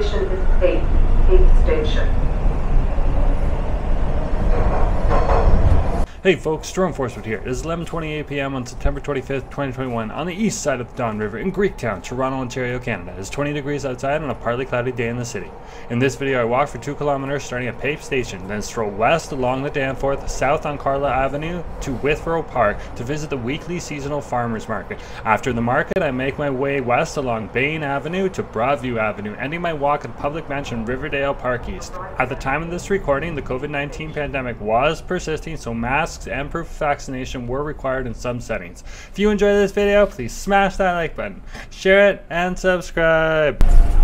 station is 8, 8th station. Hey folks, Jerome Forestwood here. It is 11.28 p.m. on September 25th, 2021 on the east side of the Don River in Greektown, Toronto, Ontario, Canada. It's 20 degrees outside on a partly cloudy day in the city. In this video I walk for 2 kilometers starting at Pape Station, then stroll west along the Danforth, south on Carlaw Avenue to Withrow Park to visit the weekly seasonal farmers market. After the market I make my way west along Bain Avenue to Broadview Avenue, ending my walk at Public Mansion Riverdale Park East. At the time of this recording, the COVID-19 pandemic was persisting, so masks masks and proof of vaccination were required in some settings. If you enjoyed this video, please smash that like button, share it, and subscribe.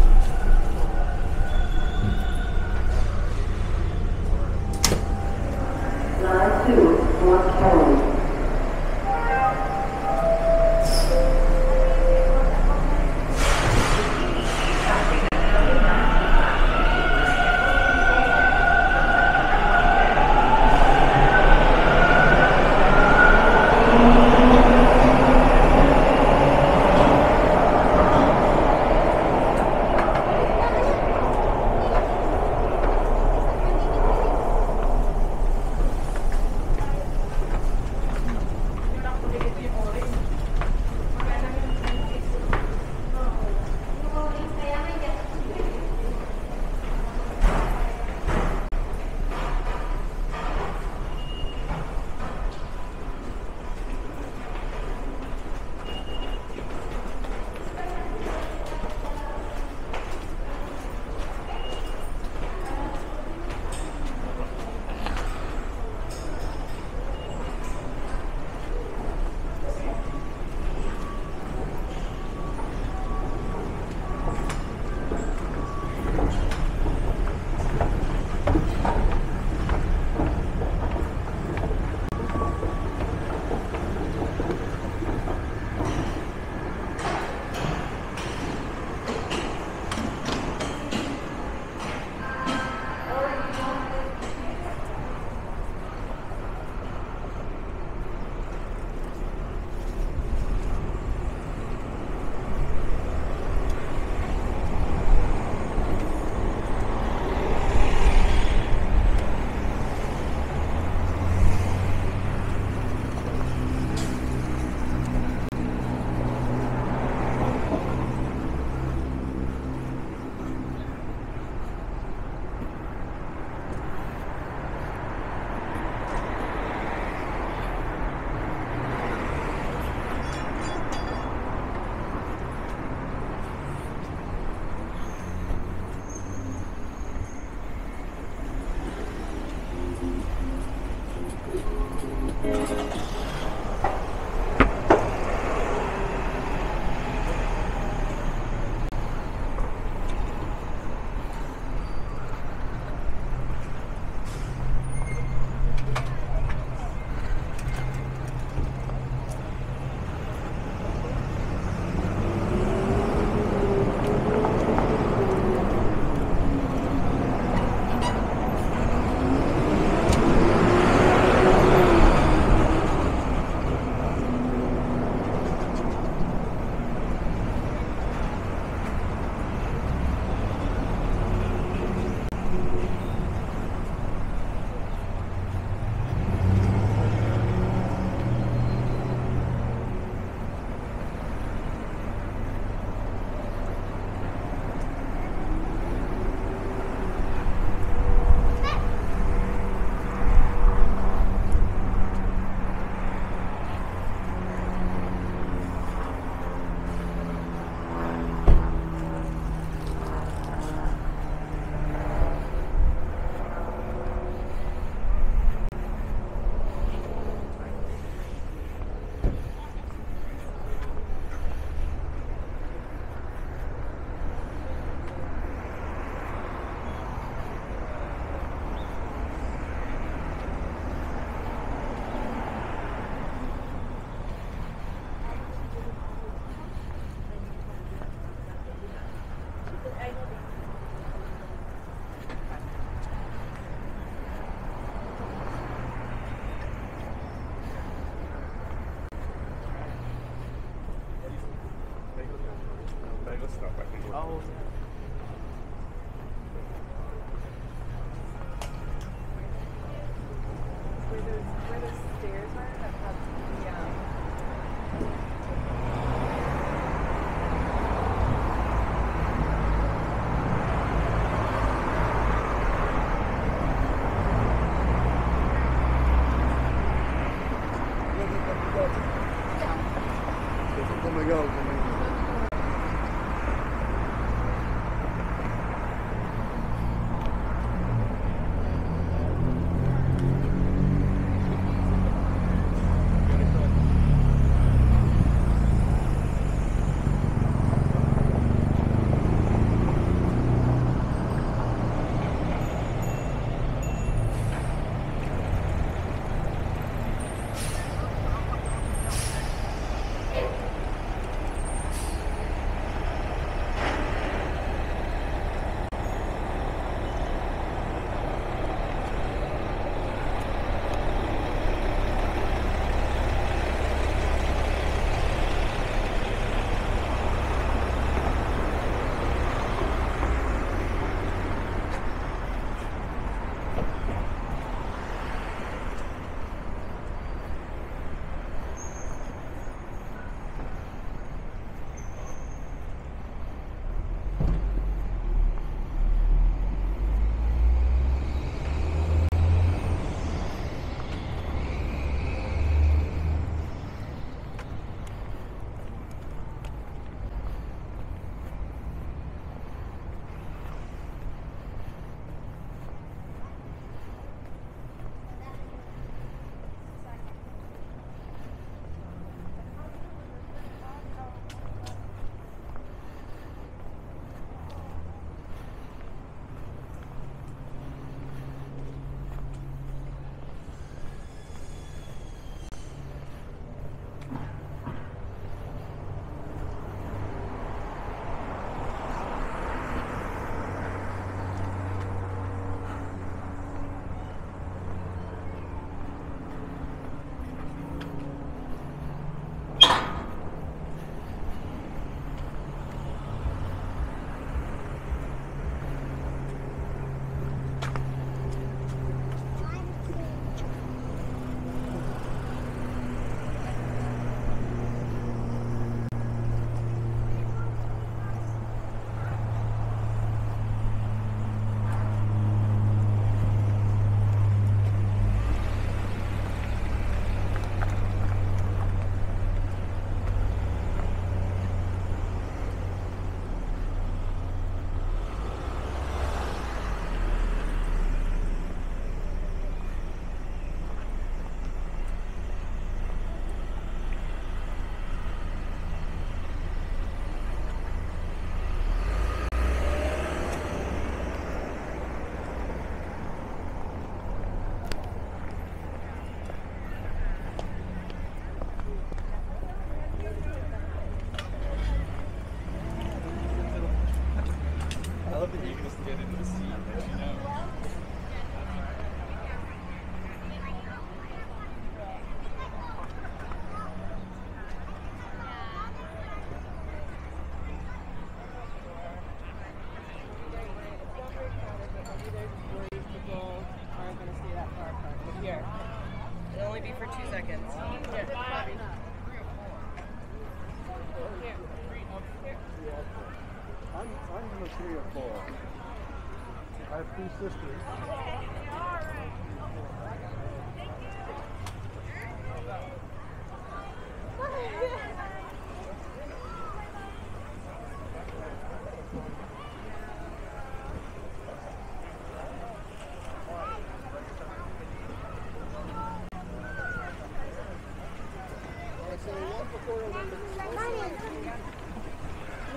Thank you.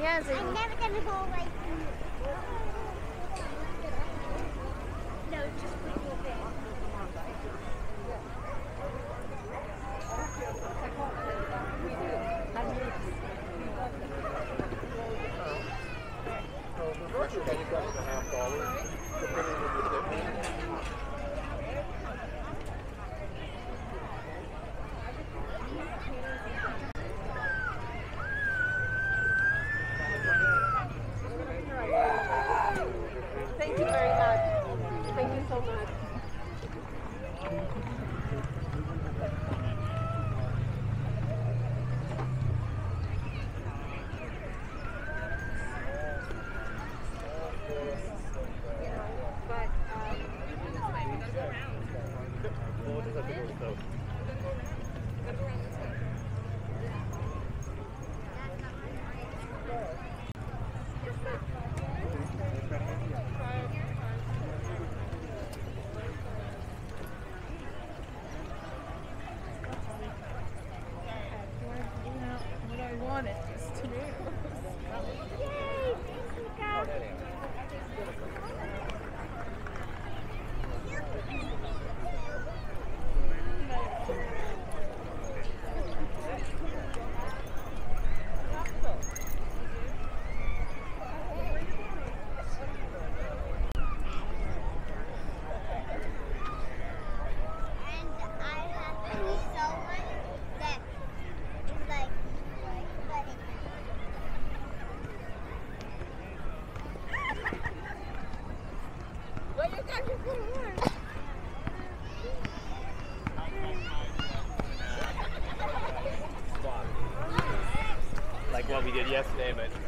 Yes, I'm never gonna go away So. Did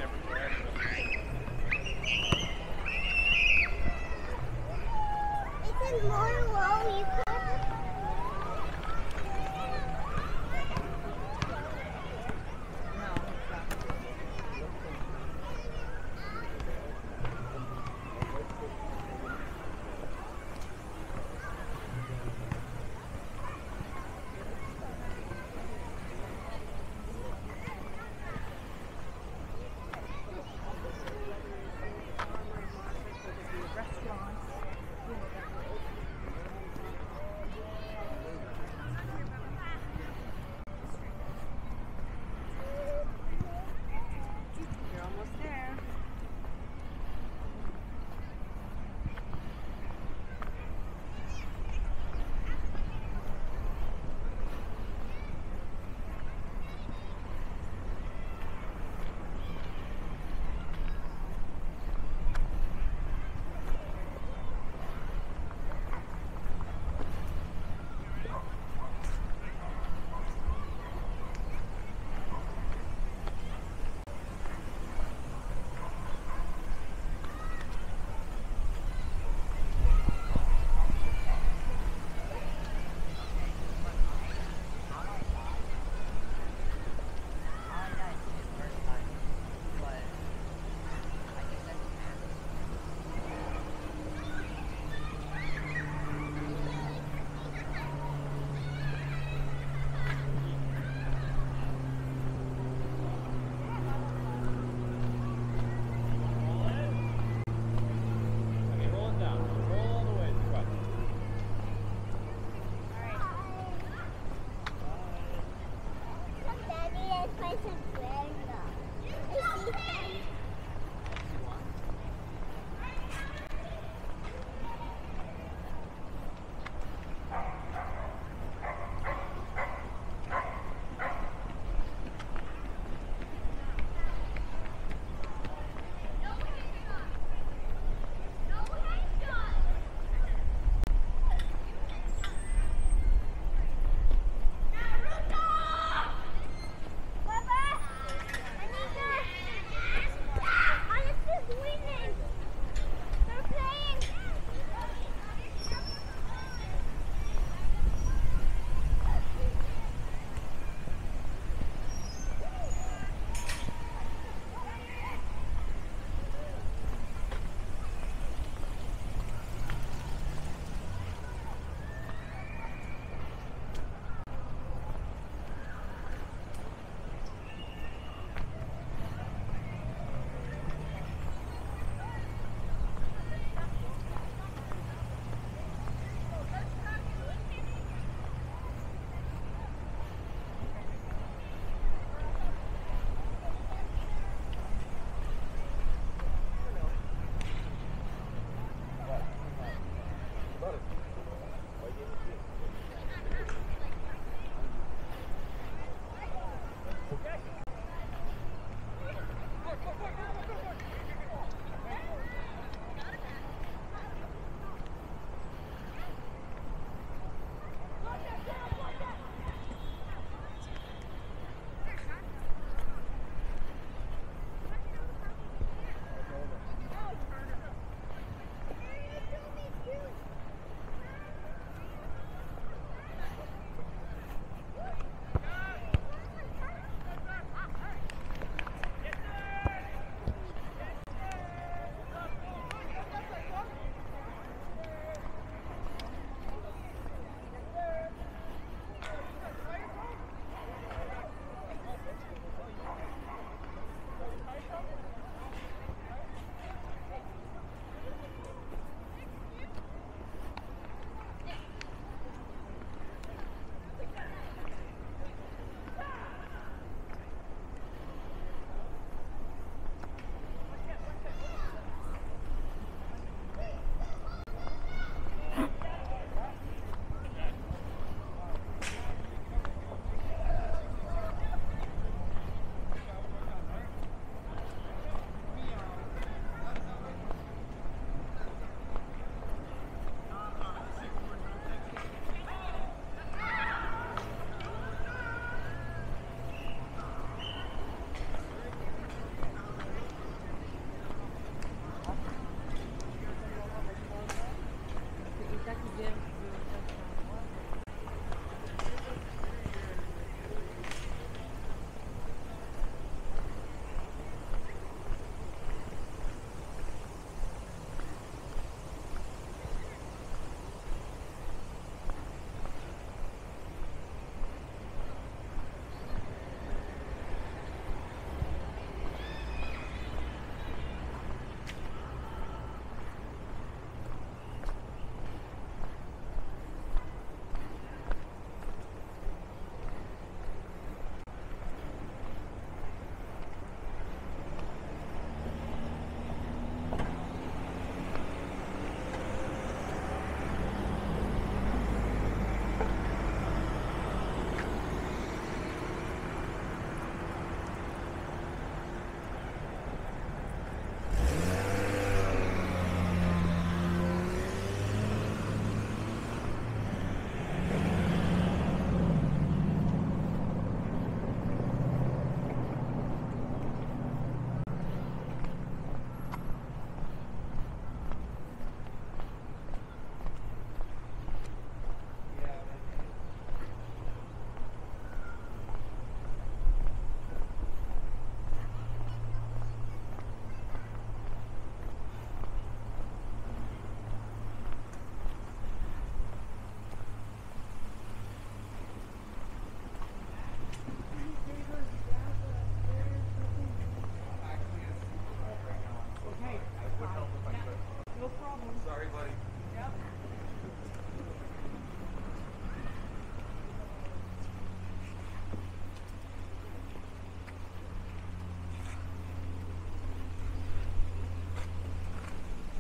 Sorry, buddy. Yep.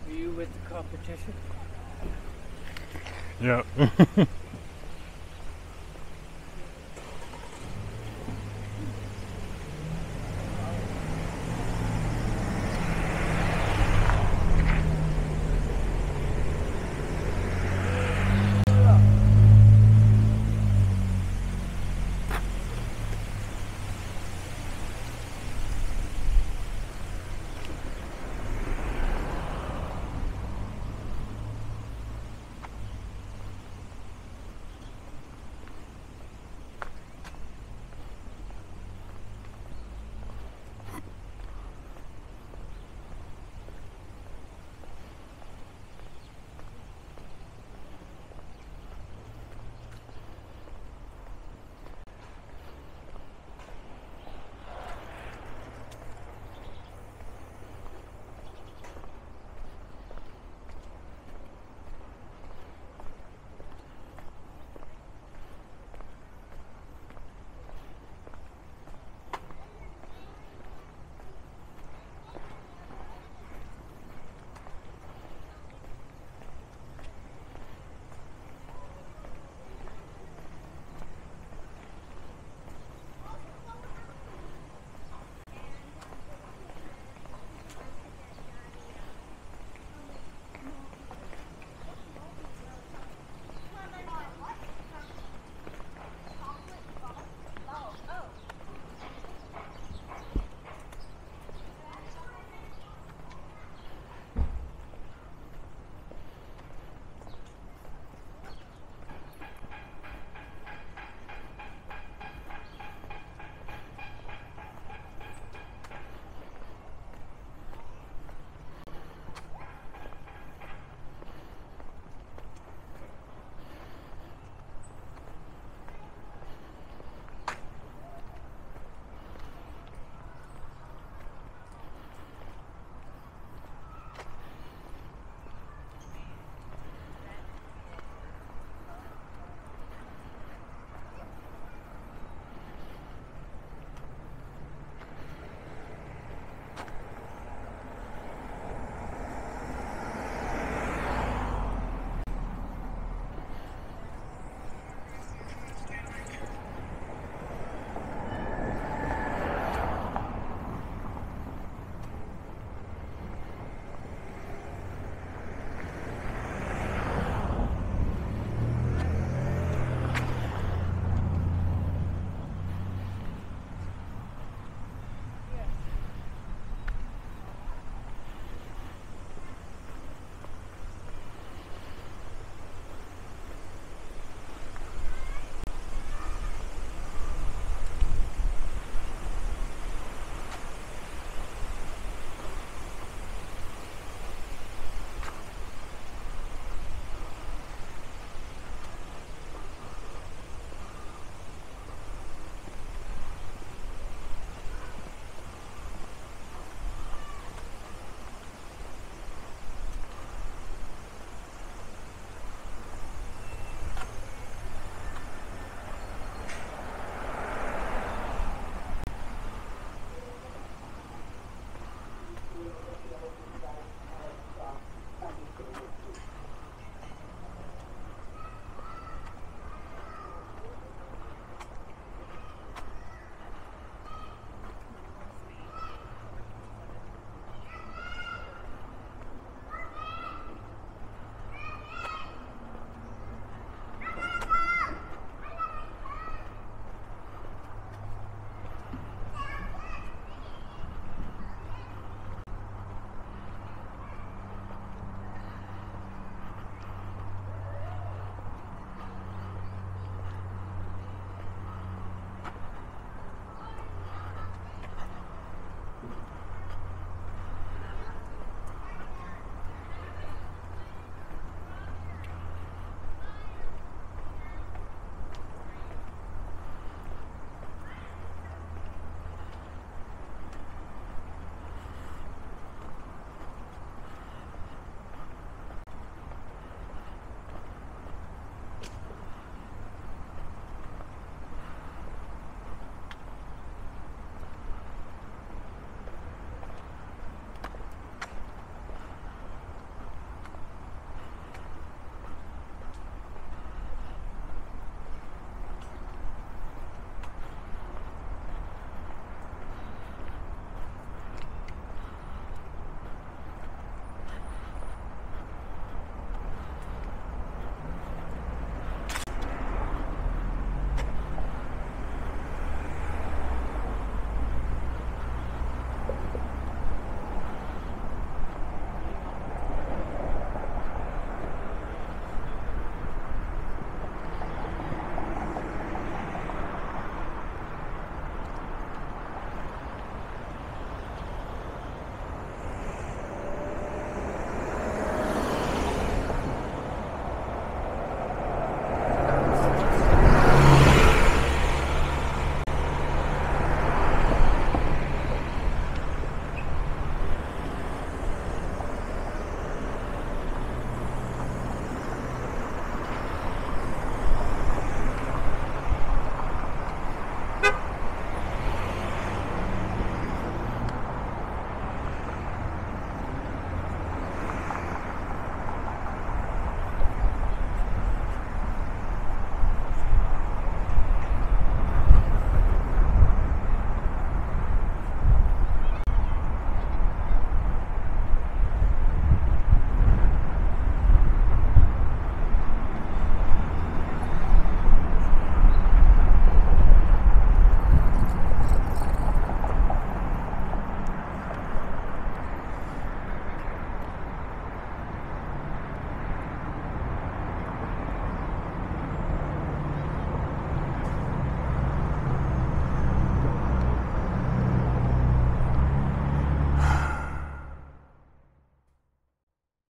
Are you with the competition? Yeah.